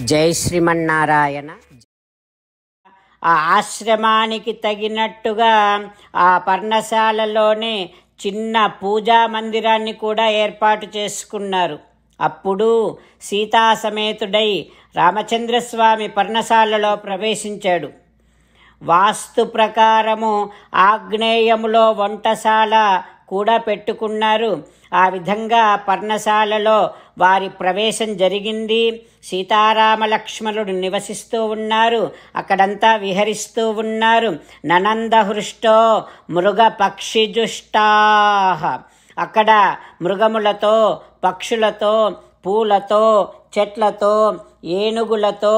జై శ్రీమన్నారాయణ. ఆ ఆశ్రమానికి తగినట్టుగా ఆ పర్ణశాలలోనే చిన్న పూజా మందిరాన్ని కూడా ఏర్పాటు చేసుకున్నారు. అప్పుడు సీతాసమేతుడై రామచంద్రస్వామి పర్ణశాలలో ప్రవేశించాడు. వాస్తు ప్రకారము ఆగ్నేయములో వంటశాల కూడా పెట్టుకున్నారు. ఆ విధంగా పర్ణశాలలో వారి ప్రవేశం జరిగింది. సీతారామలక్ష్మణుడు నివసిస్తూ ఉన్నారు. అక్కడంతా విహరిస్తూ ఉన్నారు. ననందహృష్టో మృగ పక్షిజుష్టాహ అక్కడ మృగములతో పక్షులతో పూలతో చెట్లతో ఏనుగులతో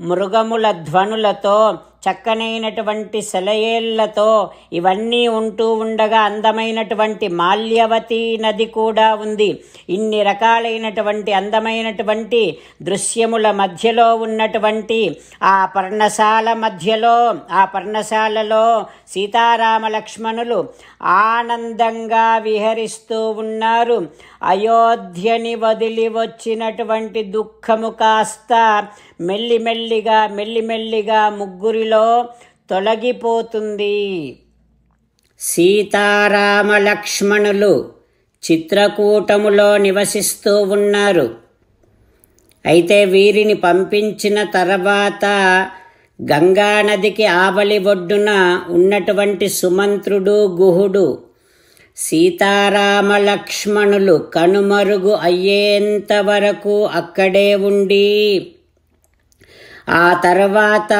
మృగముల ధ్వనులతో చక్కనైనటువంటి సెలయేళ్ళతో ఇవన్నీ ఉంటూ ఉండగా అందమైనటువంటి మాల్యవతి నది కూడా ఉంది. ఇన్ని రకాలైనటువంటి అందమైనటువంటి దృశ్యముల మధ్యలో ఉన్నటువంటి ఆ పర్ణశాల మధ్యలో ఆ పర్ణశాలలో సీతారామ లక్ష్మణులు ఆనందంగా విహరిస్తూ ఉన్నారు. అయోధ్యని వదిలి వచ్చినటువంటి దుఃఖము కాస్త మెల్లిమెల్లిగా మెల్లిమెల్లిగా ముగ్గురిలో తొలగిపోతుంది. సీతారామ లక్ష్మణులు చిత్రకూటములో నివసిస్తూ ఉన్నారు. అయితే వీరిని పంపించిన తర్వాత గంగానదికి ఆవలి ఒడ్డున ఉన్నటువంటి సుమంత్రుడు గుహుడు సీతారామలక్ష్మణులు కనుమరుగు అయ్యేంత వరకు అక్కడే ఉండి ఆ తర్వాత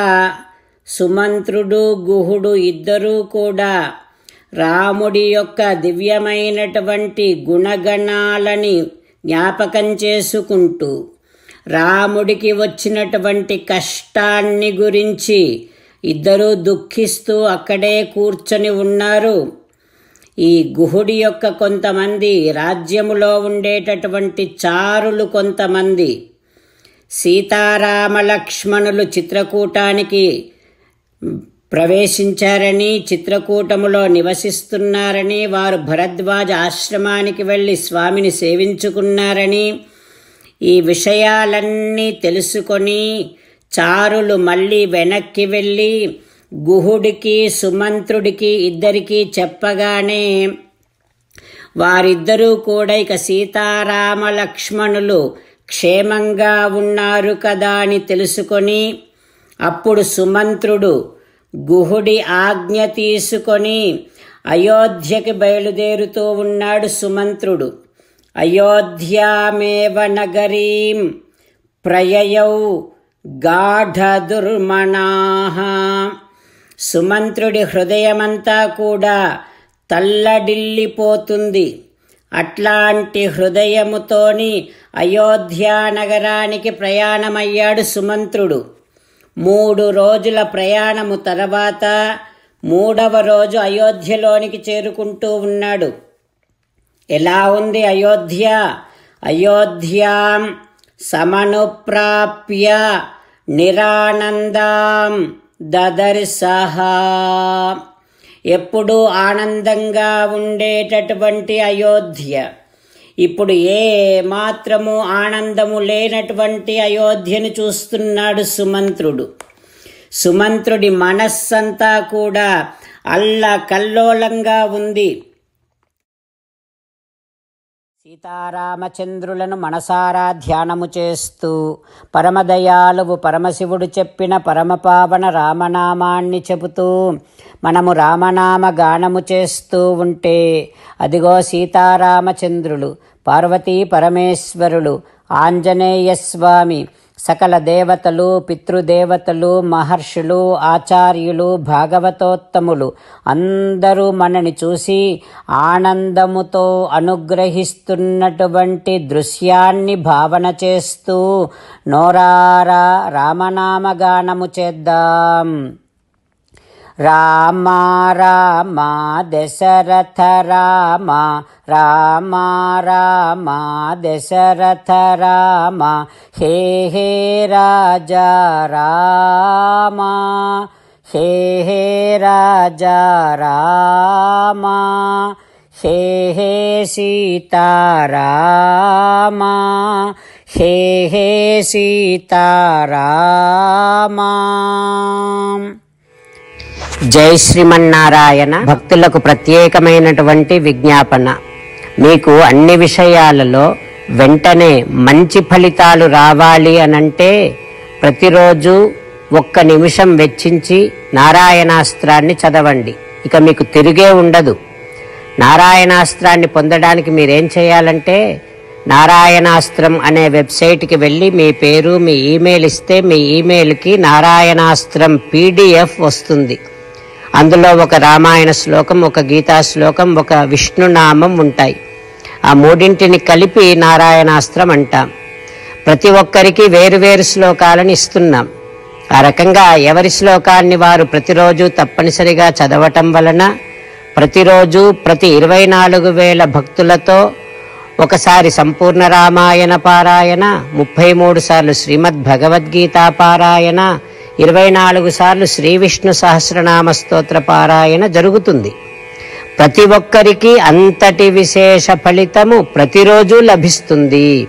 సుమంత్రుడు గుహుడు ఇద్దరూ కూడా రాముడి యొక్క దివ్యమైనటువంటి గుణగణాలని జ్ఞాపకం చేసుకుంటూ రాముడికి వచ్చినటువంటి కష్టాన్ని గురించి ఇద్దరూ దుఃఖిస్తూ అక్కడే కూర్చొని ఉన్నారు. ఈ గుహుడి యొక్క కొంతమంది రాజ్యములో ఉండేటటువంటి చారులు కొంతమంది. సీతారామ లక్ష్మణులు చిత్రకూటానికి ప్రవేశించారని చిత్రకూటములో నివసిస్తున్నారని వారు భరద్వాజ ఆశ్రమానికి వెళ్ళి స్వామిని సేవించుకున్నారని ఈ విషయాలన్నీ తెలుసుకొని చారులు మళ్ళీ వెనక్కి వెళ్ళి గుహుడికి సుమంత్రుడికి ఇద్దరికీ చెప్పగానే వారిద్దరూ కూడా ఇక సీతారామ లక్ష్మణులు క్షేమంగా ఉన్నారు కదా అని తెలుసుకొని అప్పుడు సుమంత్రుడు గుహుడి ఆజ్ఞ తీసుకొని అయోధ్యకి బయలుదేరుతూ ఉన్నాడు సుమంత్రుడు. అయోధ్యామేవ నగరీం ప్రయయౌ గాఢదుర్మణా సుమంత్రుడి హృదయమంతా కూడా తల్లడిల్లిపోతుంది. అట్లాంటి హృదయముతోని అయోధ్యా నగరానికి ప్రయాణమయ్యాడు సుమంత్రుడు. మూడు రోజుల ప్రయాణము తర్వాత మూడవ రోజు అయోధ్యలోనికి చేరుకుంటూ ఉన్నాడు. ఎలా ఉంది అయోధ్య? అయోధ్యాం సమనుప్రాప్య నిరానందాం. దదర్సహ ఎప్పుడూ ఆనందంగా ఉండేటటువంటి అయోధ్య. ఇప్పుడు ఏ మాత్రము ఆనందము లేనటువంటి అయోధ్యను చూస్తున్నాడు సుమంత్రుడు. సుమంత్రుడి మనస్సంతా కూడా అల్ల కల్లోలంగా ఉంది. సీతారామచంద్రులను మనసారా ధ్యానము చేస్తూ పరమదయాలువు పరమశివుడు చెప్పిన పరమపావన రామనామాన్ని చెబుతూ మనము రామనామ గానము చేస్తూ ఉంటే అదిగో సీతారామచంద్రులు పార్వతీ పరమేశ్వరులు ఆంజనేయ స్వామి సకల దేవతలు పితృదేవతలు మహర్షులు ఆచార్యులు భాగవతోత్తములు అందరూ మనని చూసి ఆనందముతో అనుగ్రహిస్తున్నటువంటి దృశ్యాన్ని భావన చేస్తూ నోరారా రామనామగానము చేద్దాం. రామ రామ దశరథ రామ రామ రామ దశరథ రామ హే హే రాజా రామ హే హే రాజా రామ హే హే సీతారామ హే హే సీతారామా జై శ్రీమన్నారాయణ. భక్తులకు ప్రత్యేకమైనటువంటి విజ్ఞాపన. మీకు అన్ని విషయాలలో వెంటనే మంచి ఫలితాలు రావాలి అనంటే ప్రతిరోజు ఒక్క నిమిషం వెచ్చించి నారాయణాస్త్రాన్ని చదవండి. ఇక మీకు తిరిగే ఉండదు. నారాయణాస్త్రాన్ని పొందడానికి మీరేం చేయాలంటే నారాయణాస్త్రం అనే వెబ్సైట్కి వెళ్ళి మీ పేరు మీ ఈమెయిల్ ఇస్తే మీ ఈమెయిల్కి నారాయణాస్త్రం పీడిఎఫ్ వస్తుంది. అందులో ఒక రామాయణ శ్లోకం ఒక గీతా శ్లోకం ఒక విష్ణునామం ఉంటాయి. ఆ మూడింటిని కలిపి నారాయణాస్త్రం అంటాం. ప్రతి ఒక్కరికి వేరువేరు శ్లోకాలను ఇస్తున్నాం. ఆ రకంగా ఎవరి శ్లోకాన్ని వారు ప్రతిరోజు తప్పనిసరిగా చదవటం వలన ప్రతిరోజు ప్రతి ఇరవై నాలుగు వేల భక్తులతో ఒకసారి సంపూర్ణ రామాయణ పారాయణ ముప్పై మూడు సార్లు శ్రీమద్ భగవద్గీత పారాయణ ఇరవై నాలుగు సార్లు శ్రీ విష్ణు సహస్రనామ స్తోత్ర పారాయణ జరుగుతుంది. ప్రతి ఒక్కరికి అంతటి విశేష ఫలితము ప్రతిరోజు లభిస్తుంది.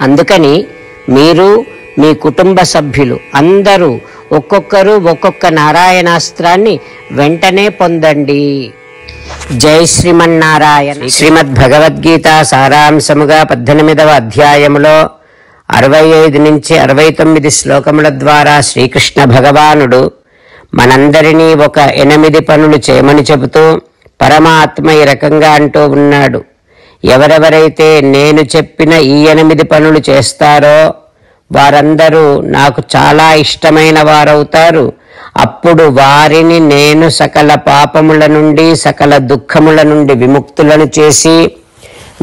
అందుకని మీరు మీ కుటుంబ సభ్యులు అందరూ ఒక్కొక్కరు ఒక్కొక్క నారాయణాస్త్రాన్ని వెంటనే పొందండి. జై శ్రీమన్నారాయణ. శ్రీమద్ భగవద్గీత సారాంశముగా పద్దెనిమిదవ అధ్యాయములో అరవై ఐదు నుంచి అరవై తొమ్మిది శ్లోకముల ద్వారా శ్రీకృష్ణ భగవానుడు మనందరినీ ఒక ఎనిమిది పనులు చేయమని చెబుతూ పరమాత్మ ఈ రకంగా అంటూ ఉన్నాడు. ఎవరెవరైతే నేను చెప్పిన ఈ ఎనిమిది పనులు చేస్తారో వారందరూ నాకు చాలా ఇష్టమైన వారవుతారు. అప్పుడు వారిని నేను సకల పాపముల నుండి సకల దుఃఖముల నుండి విముక్తులను చేసి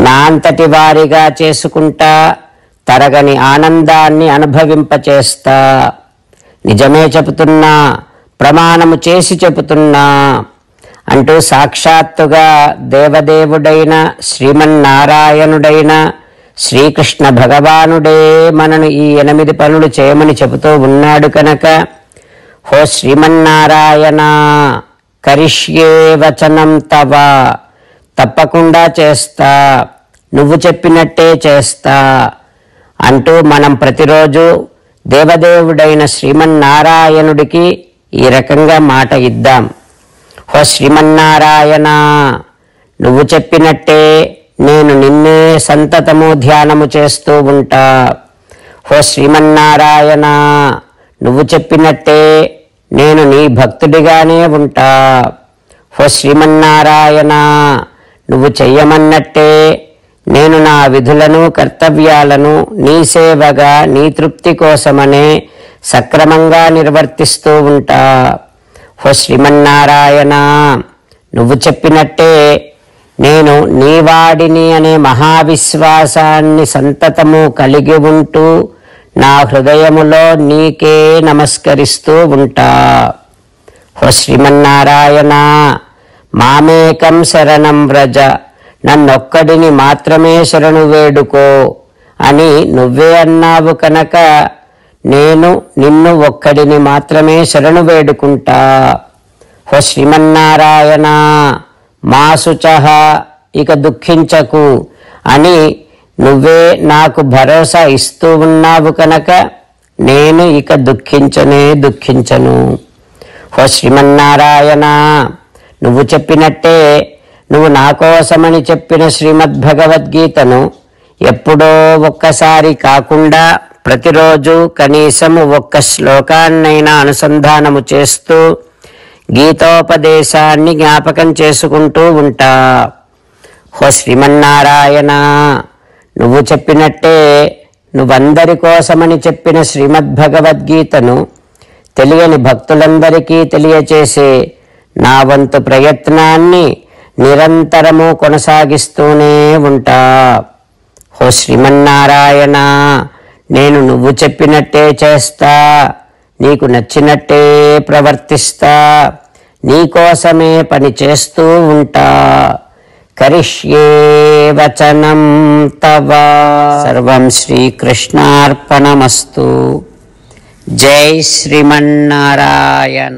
నా అంతటి వారిగా చేసుకుంటా తరగని ఆనందాన్ని అనుభవింపచేస్తా. నిజమే చెబుతున్నా ప్రమాణము చేసి చెబుతున్నా అంటూ సాక్షాత్తుగా దేవదేవుడైన శ్రీమన్నారాయణుడైన శ్రీకృష్ణ భగవానుడే మనను ఈ ఎనిమిది పనులు చేయమని చెబుతూ ఉన్నాడు కనుక హో శ్రీమన్నారాయణ కరిష్యే వచనం తవ. తప్పకుండా చేస్తా. నువ్వు చెప్పినట్టే చేస్తా. అంటూ మనం ప్రతిరోజు దేవదేవుడైన శ్రీమన్నారాయణుడికి ఈ రకంగా మాట ఇద్దాం. హో శ్రీమన్నారాయణ నువ్వు చెప్పినట్టే నేను నిన్నే సంతతము ధ్యానము చేస్తూ ఉంటా. హో శ్రీమన్నారాయణ నువ్వు చెప్పినట్టే నేను నీ భక్తుడిగానే ఉంటా. హో శ్రీమన్నారాయణ నువ్వు చెయ్యమన్నట్టే నేను నా విధులను కర్తవ్యాలను నీ సేవగా నీ తృప్తి కోసమనే సక్రమంగా నిర్వర్తిస్తూ ఉంటా. హో శ్రీమన్నారాయణ నువ్వు చెప్పినట్టే నేను నీవాడిని అనే మహావిశ్వాసాన్ని సంతతము కలిగి ఉంటూ నా హృదయములో నీకే నమస్కరిస్తూ ఉంటా. హో శ్రీమన్నారాయణ మామేకం శరణం వ్రజ. నన్నొక్కడిని మాత్రమే శరణు వేడుకో అని నువ్వే అన్నావు కనుక నేను నిన్ను ఒక్కడిని మాత్రమే శరణు వేడుకుంటా. హో శ్రీమన్నారాయణ మా ఇక దుఃఖించకు అని నువ్వే నాకు భరోసా ఇస్తూ ఉన్నావు కనుక నేను ఇక దుఃఖించనే దుఃఖించను. హో శ్రీమన్నారాయణ నువ్వు చెప్పినట్టే నువ్వు నా కోసమని చెప్పిన శ్రీమద్ భగవద్గీతను ఎప్పుడో ఒక్కసారి కాకుండా ప్రతిరోజు కనీసము ఒక్క శ్లోకాన్నైనా అనుసంధానము చేస్తూ గీతోపదేశాన్ని జ్ఞాపకం చేసుకుంటూ ఉంటా. హో శ్రీమన్నారాయణ నువ్వు చెప్పినట్టే నువ్వందరి కోసమని చెప్పిన శ్రీమద్ భగవద్గీతను తెలియని భక్తులందరికీ తెలియచేసే నా వంతు ప్రయత్నాన్ని నిరంతరము కొనసాగిస్తూనే ఉంటా. హో శ్రీమన్నారాయణ నేను నువ్వు చెప్పినట్టే చేస్తా. నీకు నచ్చినట్టే ప్రవర్తిస్తా. నీకోసమే పని చేస్తూ ఉంటా. కరిష్యే వచనం తవ. సర్వం శ్రీకృష్ణార్పణమస్తు. జై శ్రీమన్నారాయణ.